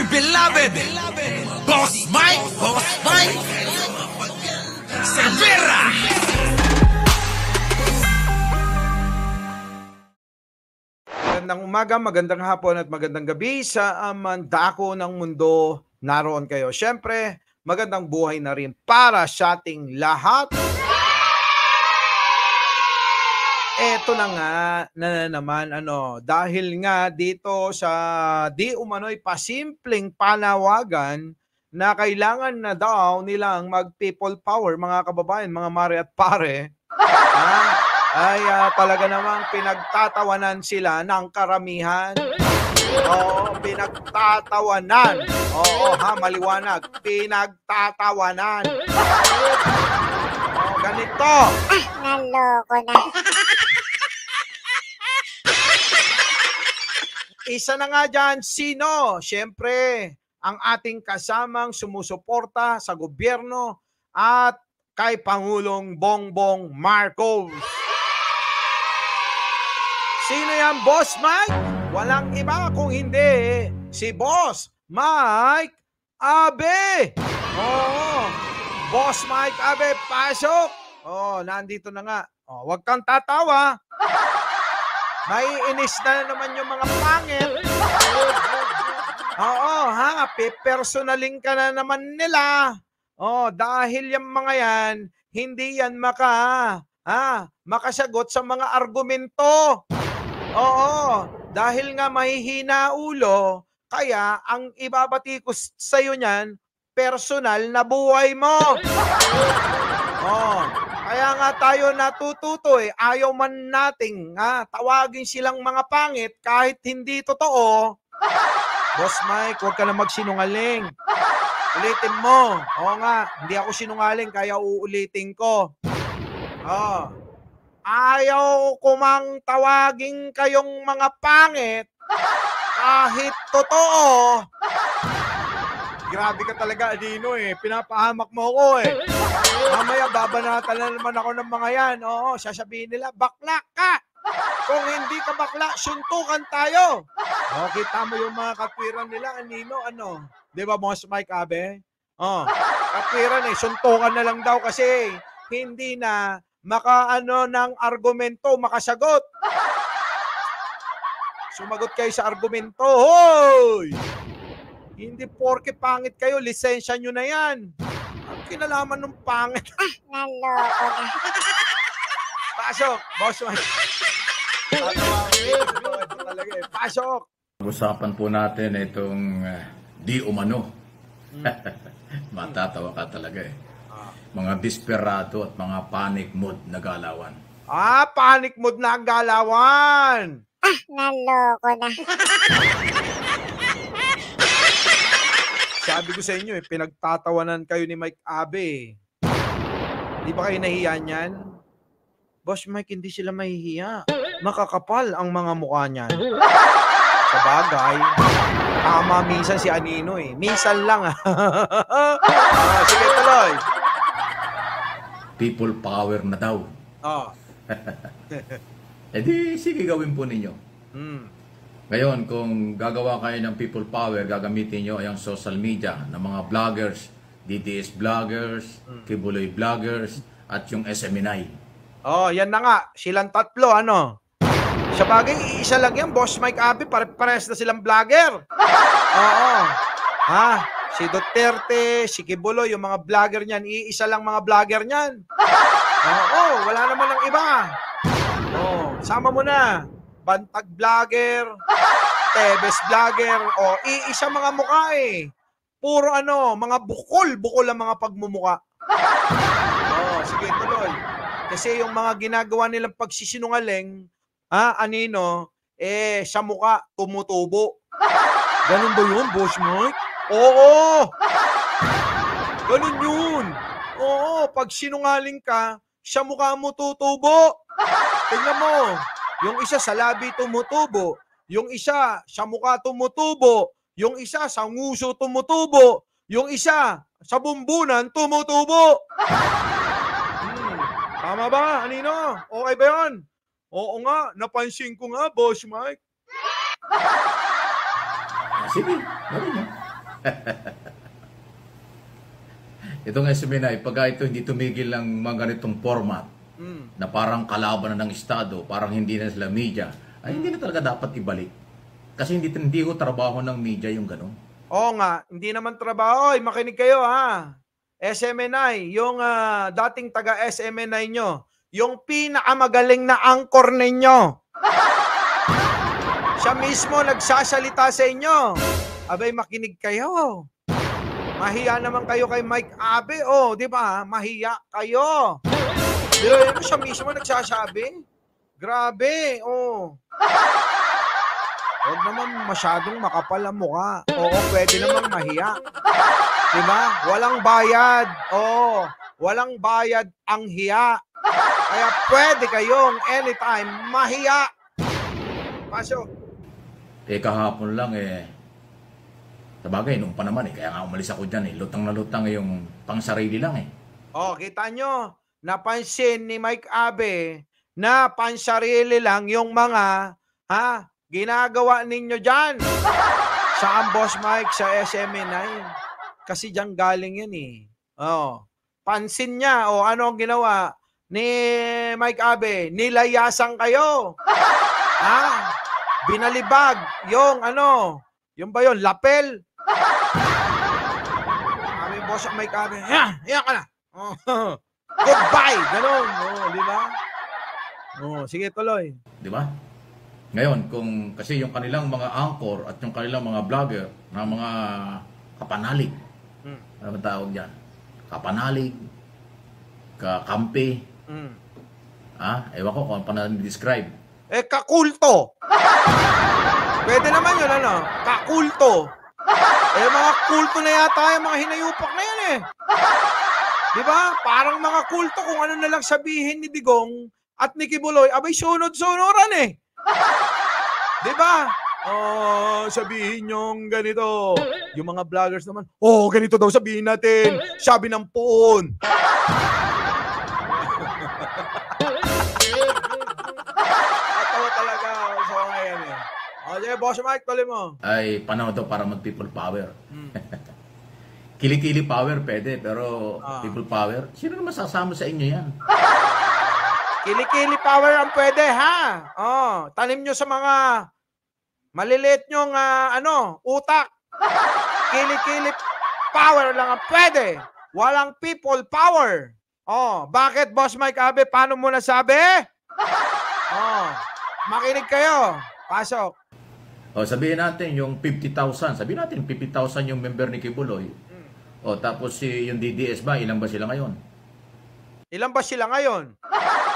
my beloved, Boss Mike, Boss Mike, Cervera. Magandang umaga, magandang hapon at magandang gabi sa amandako ng mundo. Naroon kayo. Siyempre, magandang buhay na rin para sa ating lahat. Eto na nga na naman ano, dahil nga dito sa di umano'y pasimpleng panawagan na kailangan na daw nilang mag people power mga kababayan, mga mare at pare. ay ah, talaga namang pinagtatawanan sila ng karamihan. Oo, pinagtatawanan. Oo, ha, maliwanag. Pinagtatawanan. Oo, ganito. Naloko na. Isa na nga dyan, sino? Siyempre, ang ating kasamang sumusuporta sa gobyerno at kay Pangulong Bongbong Marcos. Sino yan, Boss Mike? Walang iba kung hindi si Boss Mike Abe. Oo. Boss Mike Abe, pasok. Oh, nandito na nga. Oh, wag kang tatawa. Maiinis na naman yung mga pangit. Oo, ha, personaling ka na naman nila. Oh, dahil yung mga yan, hindi yan maka, ha, makasagot sa mga argumento. Oo, dahil nga mahihina ulo, kaya ang ibabati ko sa iyo niyan, personal na buhay mo. Oh, kaya nga tayo natututo eh, ayaw man nating ha, tawagin silang mga pangit kahit hindi totoo. Boss Mike, huwag ka na magsinungaling. Ulitin mo. Oo nga, hindi ako sinungaling kaya uulitin ko. Oh. Ayaw ko mang tawagin kayong mga pangit kahit totoo. Grabe ka talaga, Adino eh. Pinapahamak mo ako eh. Mamaya babanatan na naman ako ng mga yan. Oo, sasabihin nila, bakla ka! Kung hindi ka bakla, suntukan tayo. O, kita mo yung mga katwiran nila, Anino, ano? Di ba, Boss Mike Abe? Oh, katwiran eh, suntukan na lang daw kasi hindi na makaano ng argumento, makasagot. Sumagot kayo sa argumento. Hoy! Hindi porke pangit kayo, lisensya nyo na yan. Ang kinalaman ng pangit. Naloko na. Pasok, boss Mike. Pasok. talaga eh. Pasok. Usapan po natin itong uh, di umano. Matatawa ka talaga eh. Mga desperado at mga panic mood na galawan. Ah, panic mood na ang galawan. Naloko na. Sabi ko sa inyo eh, pinagtatawanan kayo ni Mike Abe. Di ba kayo nahiya niyan? Boss Mike, hindi sila mahihiya. Makakapal ang mga mukha niyan. Sa bagay, tama minsan si Anino eh. Minsan lang ah. Ah, sige, tuloy. People power na daw. Oh. E di, sige gawin po ninyo. Mm. Ngayon, kung gagawa kayo ng people power, gagamitin nyo ang social media ng mga vloggers, DTS vloggers, Kibuloy vloggers, at yung SMNI. Oh, yan na nga. Silang tatlo, ano? Sa bagay, isa lang yan. Boss Mike Abe, pare-pares na silang vlogger. Oo. Ha? Si Duterte, si Kibulo, yung mga vlogger niyan, iisa lang mga vlogger niyan. Oo, wala naman ng iba. Oo, sama mo na. Bantag vlogger, Tebes vlogger, o iisa mga mukha eh. Puro ano, mga bukol, bukol ang mga pagmumuka. Oo, sige, tuloy. Kasi yung mga ginagawa nilang pagsisinungaling, ah, anino, eh, sa muka, tumutubo. Ganun ba yun, Boss Mike? Oo! Ganun yun. Oo, pag sinungaling ka, sa mukha mo tutubo. Tingnan mo, yung isa sa labi tumutubo, yung isa sa mukha tumutubo, yung isa sa nguso tumutubo, yung isa sa bumbunan tumutubo. Hmm. Tama ba, Anino? Okay ba yan? Oo nga, napansin ko nga, Boss Mike. Sige, gawin nyo. Itong SMNI, pagka ito hindi tumigil ng mga ganitong format, Mm. na parang kalaban na ng Estado, parang hindi na sila media, ay hindi na talaga dapat ibalik. Kasi hindi, hindi ko trabaho ng media yung gano'n. Oo nga, hindi naman trabaho. Oy, makinig kayo ha. SMNI, yung ah, dating taga SMNI nyo, yung pinakamagaling na anchor ninyo. Siya mismo nagsasalita sa inyo. Abay, makinig kayo. Mahiya naman kayo kay Mike Abe. Oh, di ba? Mahiya kayo. Pero yun, siya mismo nagsasabi. Grabe. Oh. Huwag naman masyadong makapal ang mukha. Oo, pwede namang mahiya. Diba? Walang bayad. Oo. Walang bayad ang hiya. Kaya pwede kayong anytime mahiya. Pasok. Eh kahapon lang eh, sabagay, nung pa naman eh, kaya nga umalis ako dyan eh, lutang na lutang eh, yung pang sarili lang eh. Oh, kita nyo, napansin ni Mike Abe na pansarili lang yung mga ha, ginagawa ninyo dyan. Sa ang Boss Mike sa SMN9. Kasi dyan galing yan eh. Oh, pansin niya, o oh, ano ang ginawa ni Mike Abe? Nilayasan kayo. ha? Binalibag yung ano, yung ba yun, lapel. Kami boss ang Mike Abe, yan, yan ka na. Oh, goodbye! Ganon. Oh, di ba? Oh, sige tuloy. Di ba? Ngayon, kung kasi yung kanilang mga anchor at yung kanilang mga vlogger na mga kapanalig, Mm. ano ba tawag dyan? Kapanalig, kakampi, Mm. ah, ewan ko kung ano pa na-describe. Eh, kakulto. Pwede naman yun, ano? Kakulto. Eh, mga kulto na yata yung mga hinayupak na yan eh. Di ba? Parang mga kulto kung ano na lang sabihin ni Digong at ni Kibuloy, abay sunod-sunuran eh. Di ba? Oh, sabihin yung ganito. Yung mga vloggers naman, oh, ganito daw sabihin natin. Sabi ng poon. Atawa talaga mga yan eh. O, sige, boss Mike, tuloy mo. Ay, panahon to para mag-people power. Hmm. Kilikili power pwede, pero Ah. people power, sino naman sasama sa inyo yan? Kilikili power ang pwede, ha? Oh, tanim nyo sa mga maliliit nyong ah, ano, utak. Kilikili power lang ang pwede. Walang people power. Oh, bakit Boss Mike Abe? Paano mo nasabi? Oh, makinig kayo. Pasok. O sabihin natin yung 50,000, sabihin natin 50,000 yung member ni Kibuloy. O tapos si yung DDS ba, ilan ba sila ngayon? Ilan ba sila ngayon?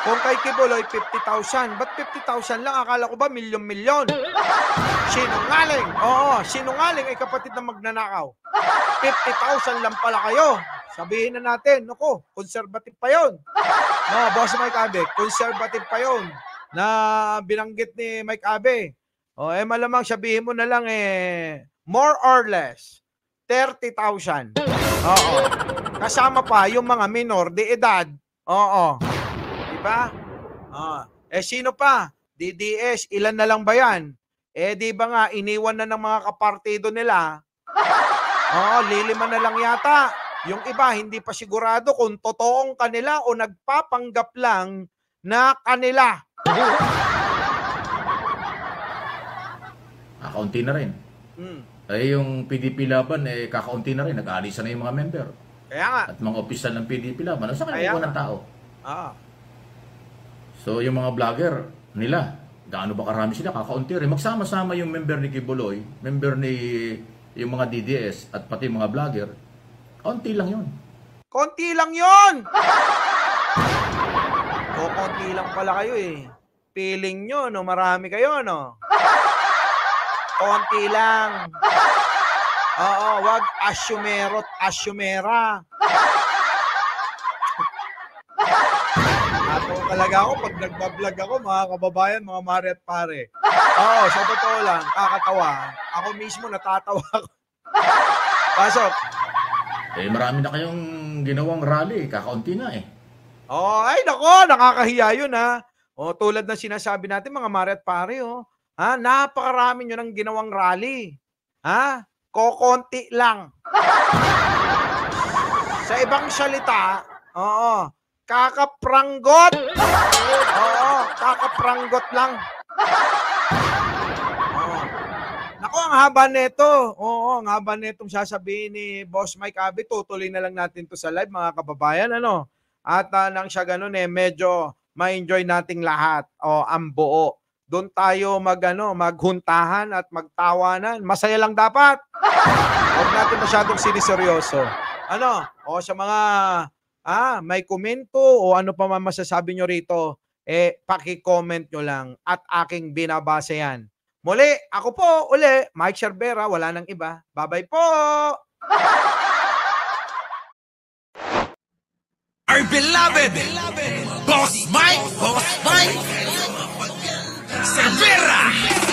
Kung kay Kibuloy, 50,000. Ba't 50,000 lang? Akala ko ba milyon-milyon? Sinungaling. Oo, sinungaling ay kapatid ng magnanakaw. 50,000 lang pala kayo. Sabihin na natin, nako, conservative pa yon. No, Boss Mike Abe, conservative pa yon na binanggit ni Mike Abe. O, eh malamang sabihin mo na lang eh, more or less, 30,000. Oo. Kasama pa yung mga minor de edad. Oo. Di ba? Ah. Eh sino pa? DDS, ilan na lang ba yan? Eh di ba nga, iniwan na ng mga kapartido nila. Oo, lilima na lang yata. Yung iba, hindi pa sigurado kung totoong kanila o nagpapanggap lang na kanila. Kakaunti na rin. Hmm. Eh yung PDP Laban, eh kakaunti na rin. Nag-aalisa na yung mga member. Kaya nga. At mga opisyal ng PDP Laban. Ano sa Kaya ng tao? Ah. So yung mga vlogger nila, gaano ba karami sila? Kakaunti rin. Magsama-sama yung member ni Kibuloy, member ni yung mga DDS at pati mga vlogger. Kaunti lang yun. Konti lang yon. O, konti lang pala kayo eh. Feeling nyo, no? Marami kayo, no? Konti lang. Oo, wag asyumerot asyumera. Ato talaga ako pag nagbablog ako, mga kababayan, mga mare at pare. Oo, sa totoo lang, kakatawa. Ako mismo natatawa ako. Pasok. Eh marami na kayong ginawang rally. Kakaunti na eh. Oh, ay nako, nakakahiya 'yun ha. Oh, tulad ng sinasabi natin mga mare at pare oh. Ha, napakarami niyo ng ginawang rally. Ha? kokonti lang. Sa ibang salita, oo, kakapranggot. Oo, kakapranggot lang. Oo. Naku, ang haba nito. Oo, ang haba nitong sasabihin ni Boss Mike Abi. Tutuloy na lang natin to sa live, mga kababayan. Ano? At ah, nang siya ganun eh, medyo ma-enjoy nating lahat. O, ang buo. Doon tayo mag, ano, maghuntahan at magtawanan. Masaya lang dapat. Huwag natin masyadong siniseryoso. Ano? O sa mga ah, may komento o ano pa man masasabi nyo rito, eh, paki-comment nyo lang at aking binabasa yan. Muli, ako po uli, Mike Cervera, wala nang iba. Bye-bye po! Our beloved Boss Mike, Boss Mike, Cervera.